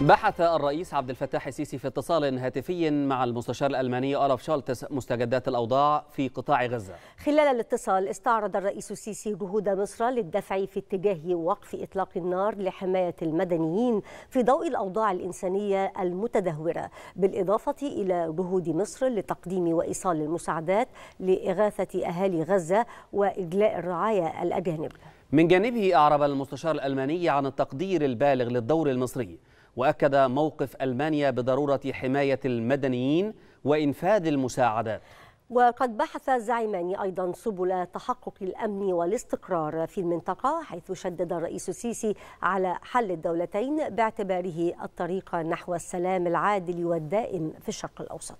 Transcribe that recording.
بحث الرئيس عبد الفتاح السيسي في اتصال هاتفي مع المستشار الألماني أولف شولتس مستجدات الأوضاع في قطاع غزة. خلال الاتصال استعرض الرئيس السيسي جهود مصر للدفع في اتجاه وقف إطلاق النار لحماية المدنيين في ضوء الأوضاع الإنسانية المتدهورة بالإضافة إلى جهود مصر لتقديم وإيصال المساعدات لإغاثة أهالي غزة وإجلاء الرعايا الأجانب. من جانبه أعرب المستشار الألماني عن التقدير البالغ للدور المصري. وأكد موقف ألمانيا بضرورة حماية المدنيين وإنفاذ المساعدات. وقد بحث الزعيمان أيضا سبل تحقق الأمن والاستقرار في المنطقة حيث شدد الرئيس السيسي على حل الدولتين باعتباره الطريق نحو السلام العادل والدائم في الشرق الأوسط.